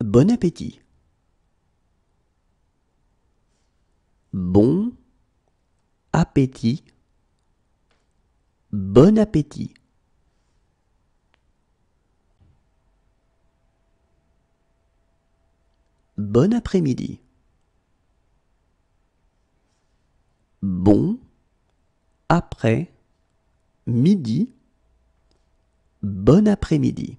Bon appétit. Bon appétit. Bon appétit. Bon après-midi. Bon après midi. Bon après-midi.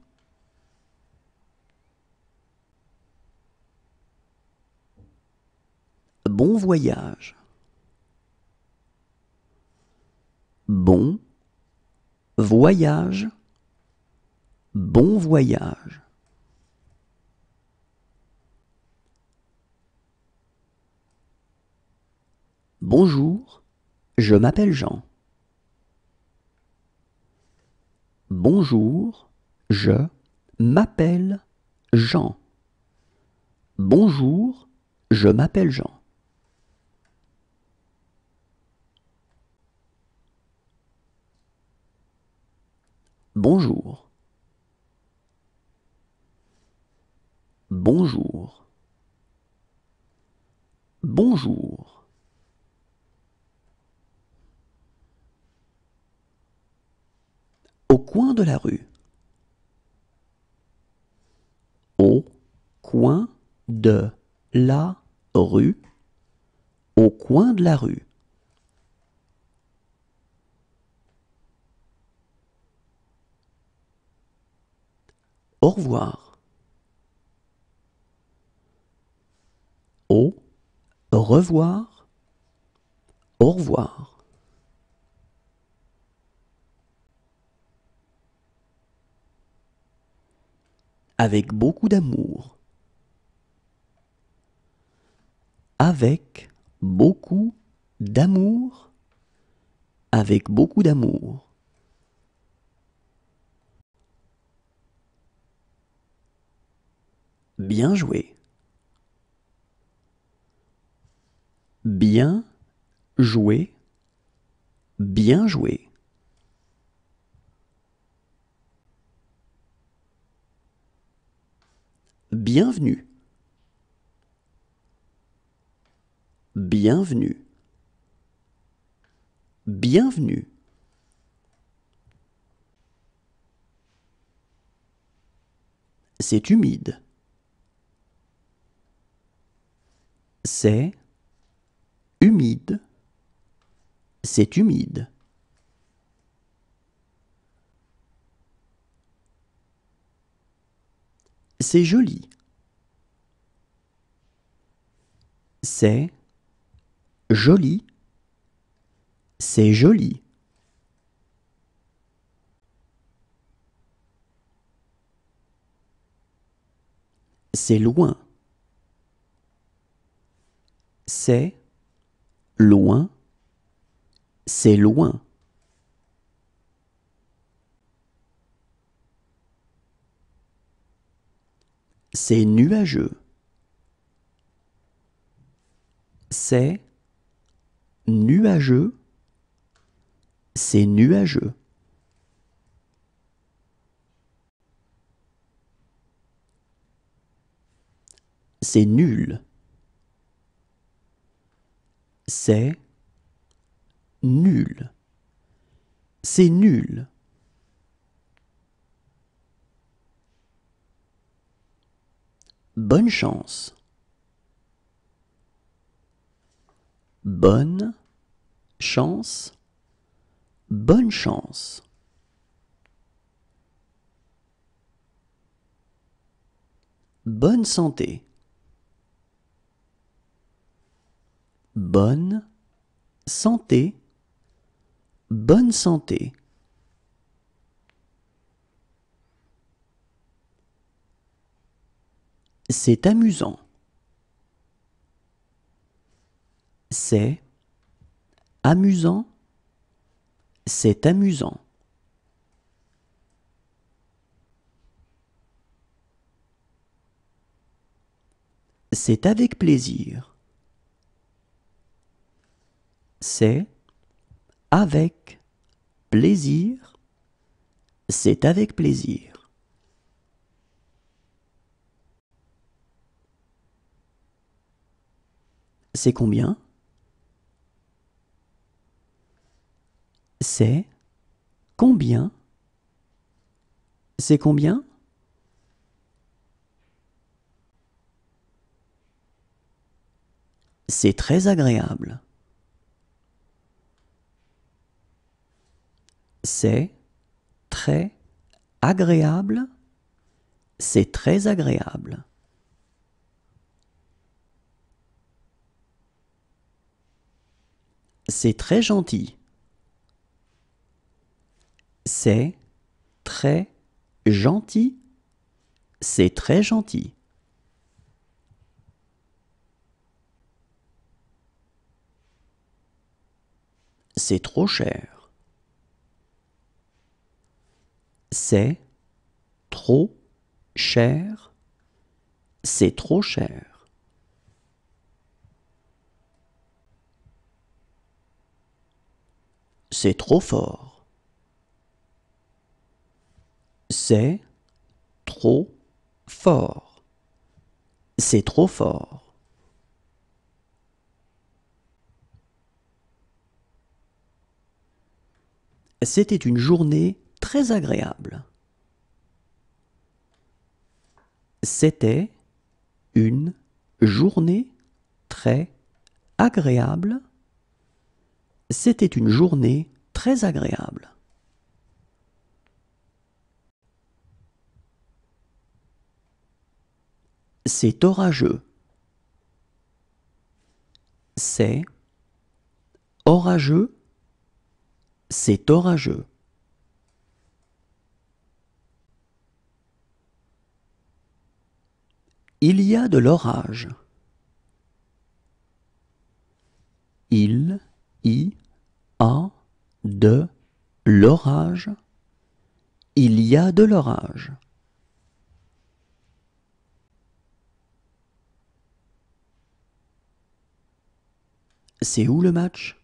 Bon voyage. Bon voyage. Bon voyage. Bonjour, je m'appelle Jean. Bonjour, je m'appelle Jean. Bonjour, je m'appelle Jean. Bonjour. Bonjour. Bonjour. Au coin de la rue. Au coin de la rue. Au coin de la rue. Au revoir. Au revoir. Au revoir. Avec beaucoup d'amour. Avec beaucoup d'amour. Avec beaucoup d'amour. Bien joué. Bien joué. Bien joué. Bienvenue. Bienvenue. Bienvenue. C'est humide. C'est humide. C'est humide. C'est joli. C'est joli. C'est joli. C'est loin. C'est loin. C'est loin. C'est nuageux. C'est nuageux. C'est nuageux. C'est nul. C'est nul. C'est nul. Bonne chance. Bonne chance. Bonne chance. Bonne santé. Bonne santé. Bonne santé. C'est amusant. C'est amusant. C'est amusant. C'est avec plaisir c'est avec plaisir, c'est avec plaisir. C'est combien? C'est combien? C'est combien? C'est très agréable. C'est très agréable. C'est très agréable. C'est très gentil. C'est très gentil. C'est très gentil. C'est trop cher. C'est trop cher. C'est trop cher. C'est trop fort. C'est trop fort. C'est trop fort. C'était une journée très agréable. C'était une journée très agréable. C'était une journée très agréable. C'est orageux. C'est orageux. C'est orageux. Il y a de l'orage. Il y a de l'orage. Il y a de l'orage. C'est où le match?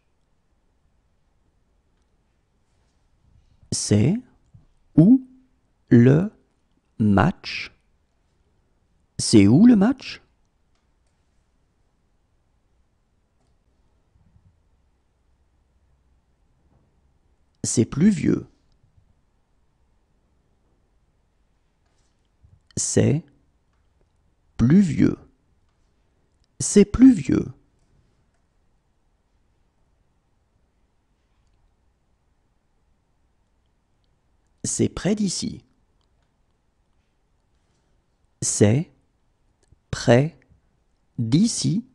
C'est où le match? C'est où le match? C'est pluvieux. C'est pluvieux. C'est pluvieux. C'est près d'ici. C'est près d'ici.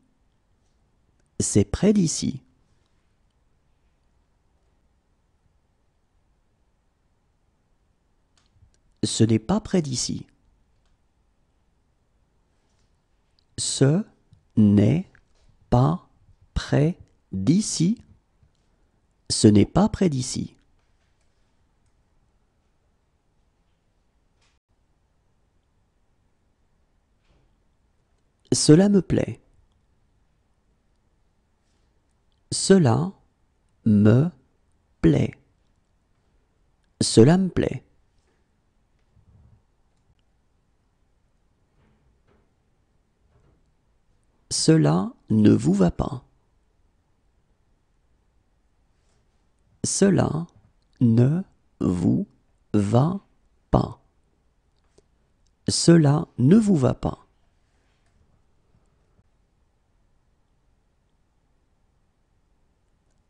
C'est près d'ici. Ce n'est pas près d'ici. Ce n'est pas près d'ici. Ce n'est pas près d'ici. Cela me plaît. Cela me plaît. Cela me plaît. Cela ne vous va pas. Cela ne vous va pas. Cela ne vous va pas.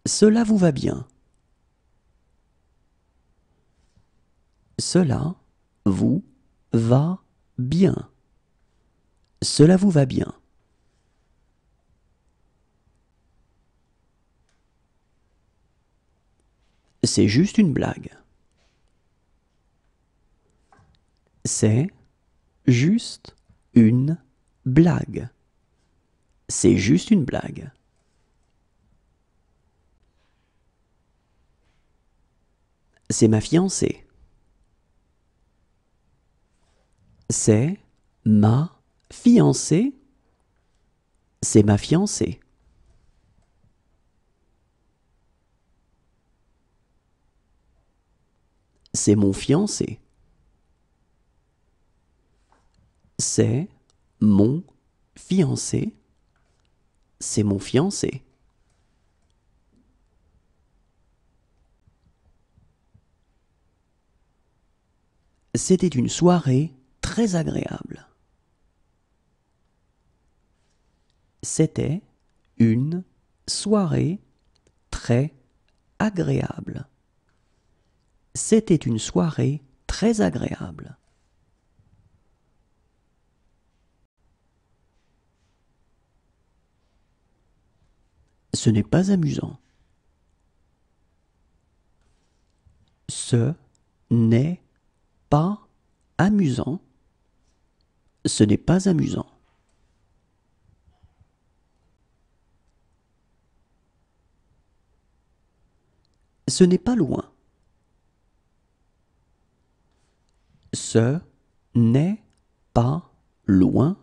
Cela vous va bien. Cela vous va bien. Cela vous va bien. C'est juste une blague. C'est juste une blague. C'est juste une blague. C'est ma fiancée. C'est ma fiancée. C'est ma fiancée. C'est mon fiancé. C'est mon fiancé. c'est mon fiancé. C'était une soirée très agréable. C'était une soirée très agréable. C'était une soirée très agréable. Ce n'est pas amusant. Ce n'est pas amusant. Ce n'est pas amusant. Ce n'est pas loin. Ce n'est pas loin.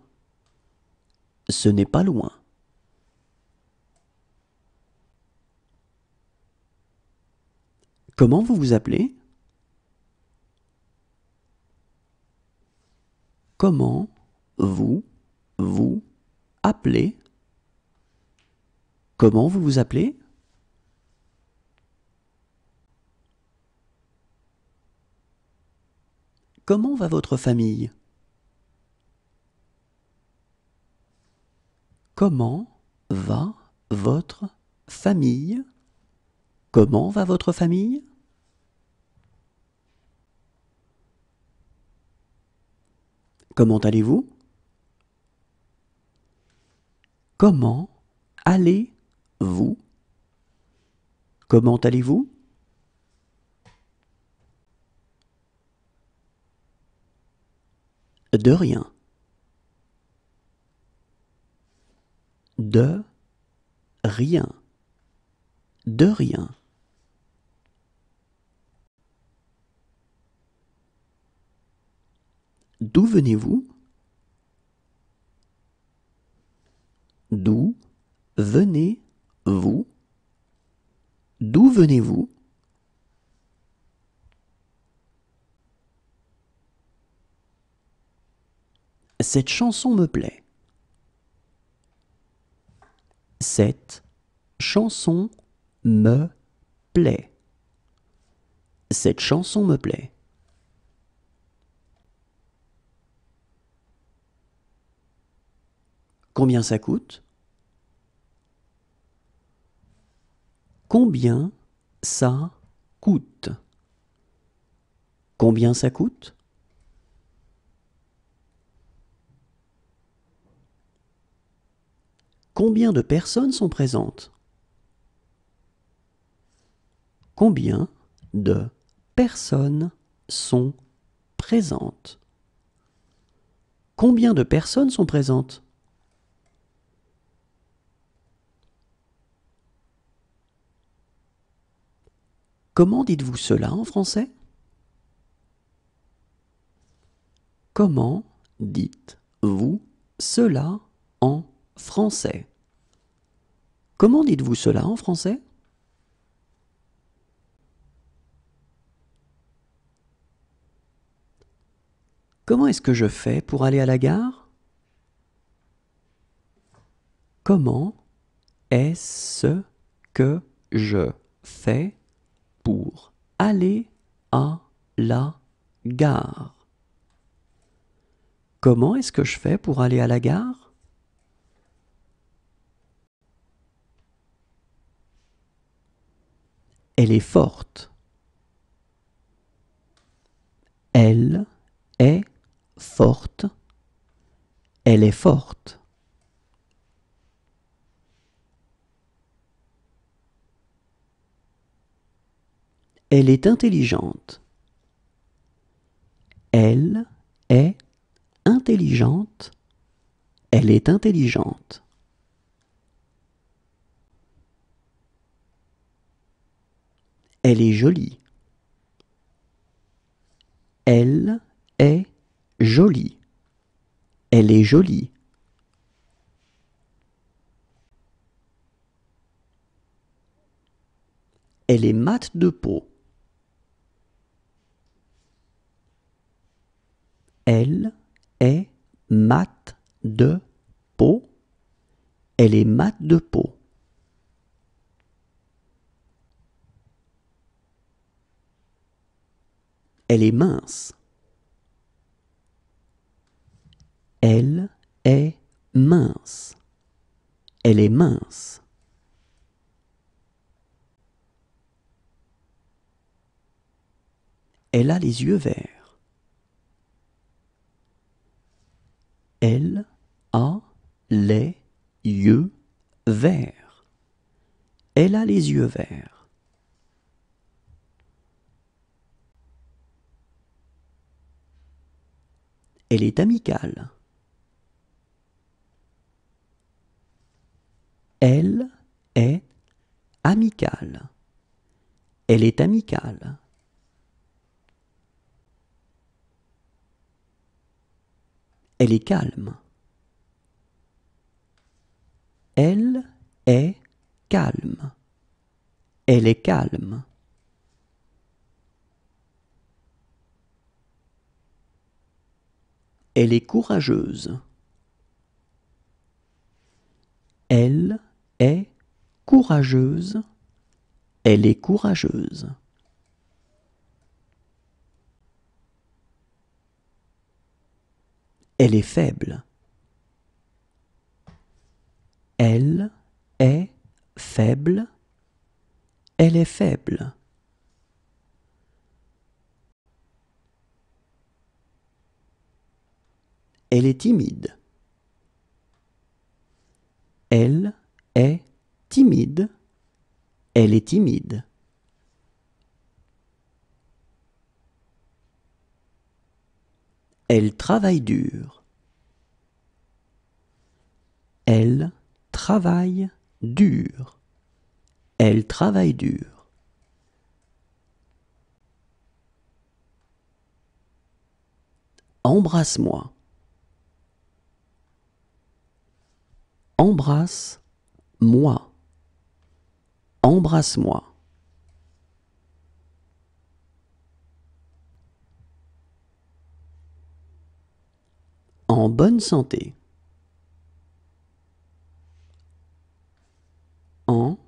Ce n'est pas loin. Comment vous vous appelez? Comment vous vous appelez? Comment vous vous appelez? Comment va votre famille? Comment va votre famille? Comment va votre famille? Comment allez-vous? Comment allez-vous? Comment allez-vous? De rien. De rien. De rien. D'où venez-vous? D'où venez-vous? D'où venez-vous? Cette chanson me plaît. Cette chanson me plaît. Cette chanson me plaît. Combien ça coûte? Combien ça coûte? Combien ça coûte? Combien de personnes sont présentes? Combien de personnes sont présentes? Combien de personnes sont présentes? Comment dites-vous cela en français? Comment dites-vous cela en français? Comment dites-vous cela en français? Comment est-ce que je fais pour aller à la gare? Comment est-ce que je fais pour aller à la gare. Comment est-ce que je fais pour aller à la gare? Elle est forte. Elle est forte. Elle est forte. Elle est intelligente. Elle est intelligente. Elle est intelligente. Elle est jolie. Elle est jolie. Elle est jolie. Elle est mate de peau. Elle est mate de peau. Elle est mate de peau. Elle est mince. Elle est mince. Elle est mince. Elle a les yeux verts. Elle a les yeux verts. Elle a les yeux verts. Elle est amicale. Elle est amicale. Elle est amicale. Elle est calme. Elle est calme. Elle est calme. Elle est courageuse. Elle est courageuse. Elle est courageuse. Elle est faible. Elle est faible. Elle est faible. Elle est timide. Elle est timide. Elle est timide. Elle travaille dur. Elle travaille dur. Elle travaille dur. Embrasse-moi. Embrasse-moi. Embrasse-moi. En bonne santé. En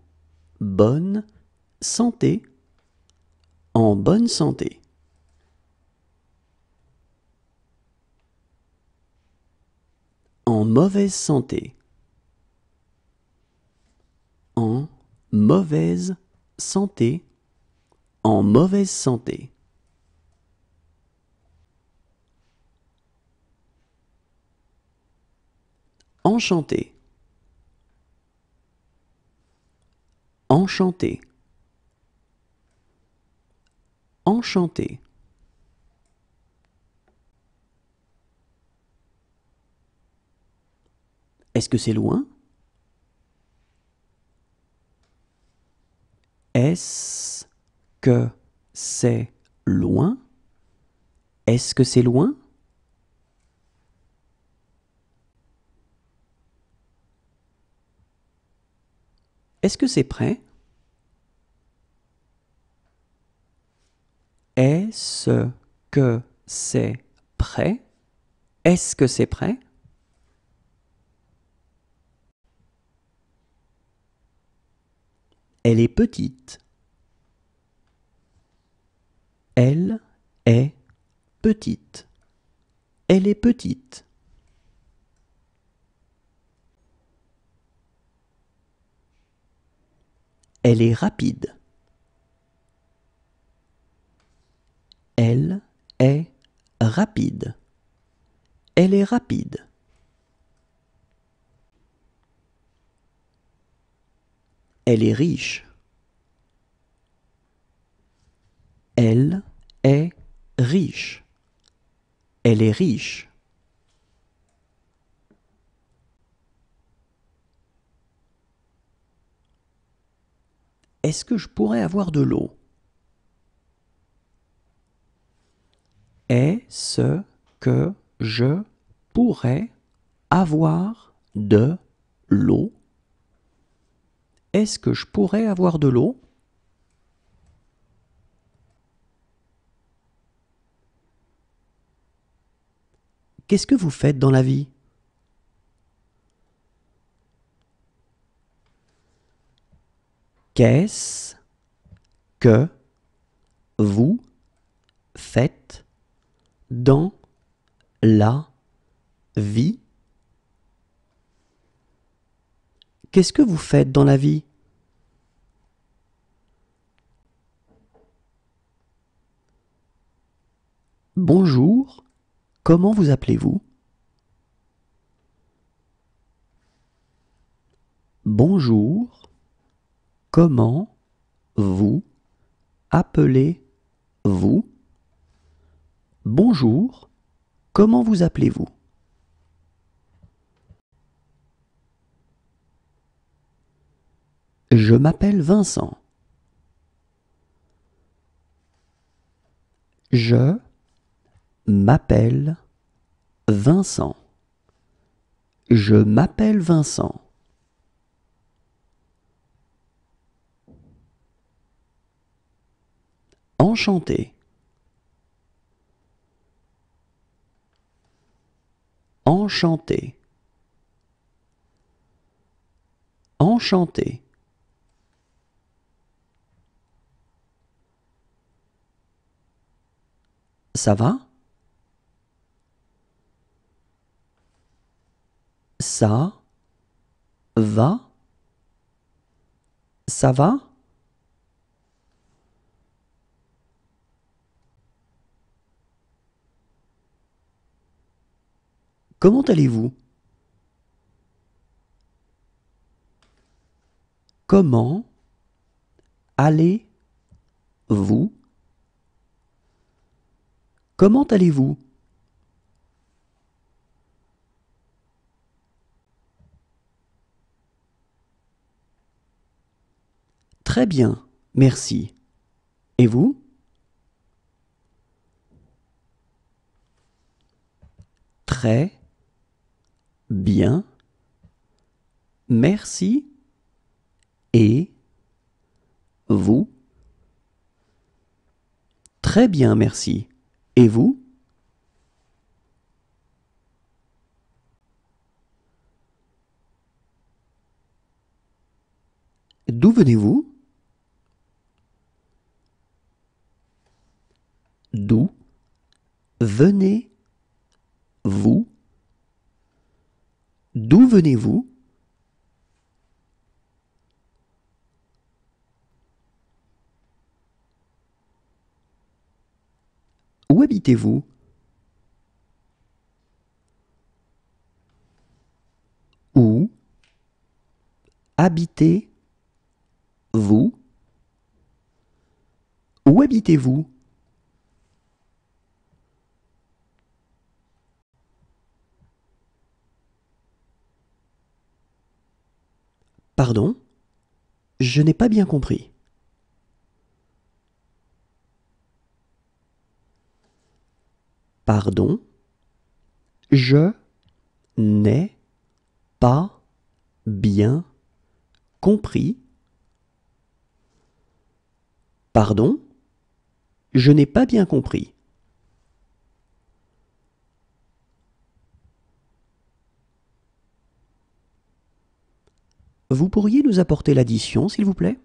bonne santé. En bonne santé. En mauvaise santé. En mauvaise santé. En mauvaise santé. Enchanté. Enchanté. Enchanté. Est-ce que c'est loin? Est-ce que c'est loin? Est-ce que c'est loin? Est-ce que c'est prêt? Est-ce que c'est prêt? Est-ce que c'est prêt? Elle est petite. Elle est petite. Elle est petite. Elle est rapide. Elle est rapide. Elle est rapide. Elle est riche. Elle est riche. Elle est riche. Est-ce que je pourrais avoir de l'eau? Est-ce que je pourrais avoir de l'eau? Est-ce que je pourrais avoir de l'eau? Qu'est-ce que vous faites dans la vie? Qu'est-ce que vous faites dans la vie? Qu'est-ce que vous faites dans la vie? Bonjour, comment vous appelez-vous? Bonjour, comment vous appelez-vous? Bonjour, comment vous appelez-vous? Je m'appelle Vincent. Je m'appelle Vincent. Je m'appelle Vincent. Enchanté. Enchanté. Enchanté. Ça va? Ça va? Ça va? Comment allez-vous? Comment allez-vous? Comment allez-vous? Très bien, merci. Et vous? Très bien, merci. Et vous? Très bien, merci. Et vous? D'où venez-vous? D'où venez-vous? D'où venez-vous? Où habitez-vous? Où habitez-vous? Où habitez-vous? Pardon? Je n'ai pas bien compris. Pardon? Je n'ai pas bien compris. Pardon? Je n'ai pas bien compris. Vous pourriez nous apporter l'addition, s'il vous plaît?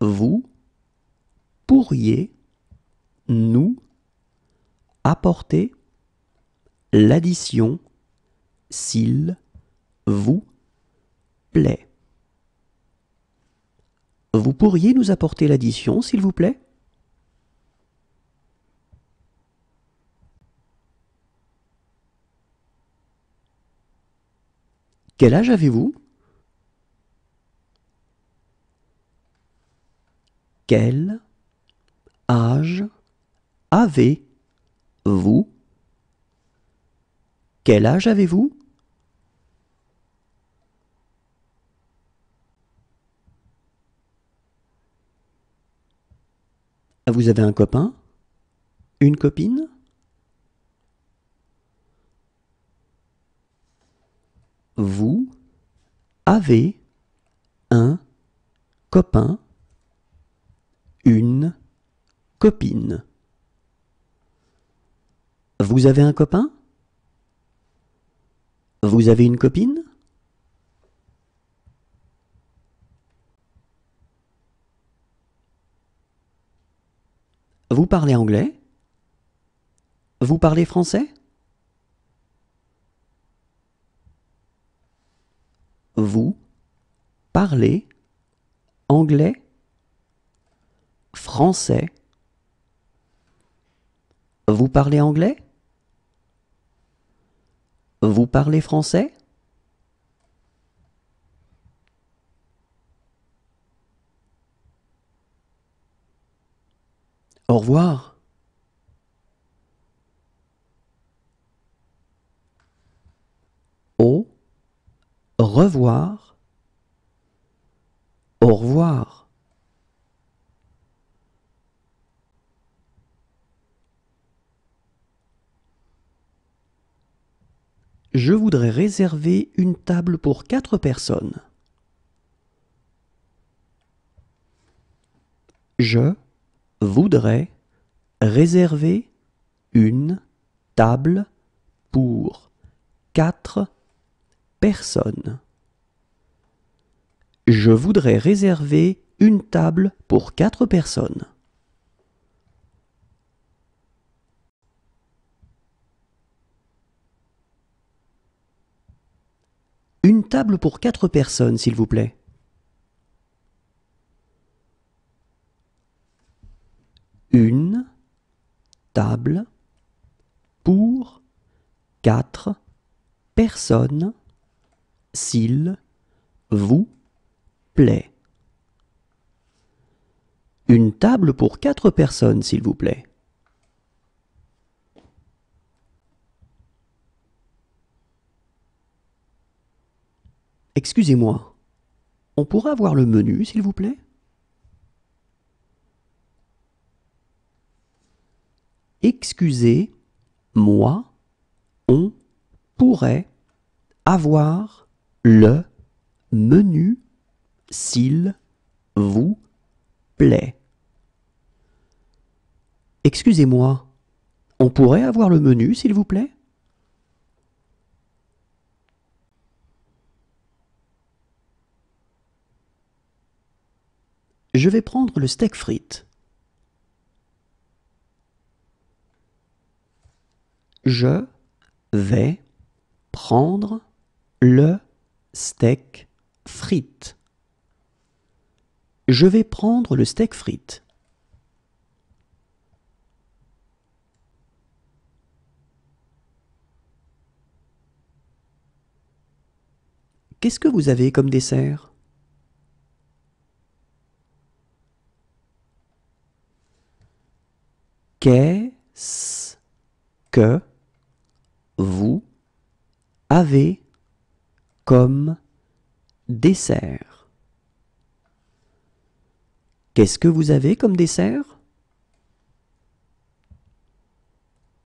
Vous pourriez nous apporter l'addition, s'il vous plaît. Vous pourriez nous apporter l'addition, s'il vous plaît? Quel âge avez-vous? Quel âge avez-vous? Quel âge avez-vous? Vous avez un copain? Une copine? Vous avez un copain, une copine. Vous avez un copain? Vous avez une copine? Vous parlez anglais? Vous parlez français? Vous parlez anglais Français. Vous parlez anglais? Vous parlez français? Au revoir. Au revoir. Au revoir. Je voudrais réserver une table pour quatre personnes. Je voudrais réserver une table pour quatre personnes. Je voudrais réserver une table pour quatre personnes. Une table pour quatre personnes, s'il vous plaît. Une table pour quatre personnes, s'il vous plaît. Une table pour quatre personnes, s'il vous plaît. Excusez-moi, on pourrait avoir le menu, s'il vous plaît? Excusez-moi, on pourrait avoir le menu, s'il vous plaît. Excusez-moi, on pourrait avoir le menu, s'il vous plaît? Je vais prendre le steak frites. Je vais prendre le steak frites. Je vais prendre le steak frites. Qu'est-ce que vous avez comme dessert? Qu'est-ce que vous avez comme dessert? Qu'est-ce que vous avez comme dessert?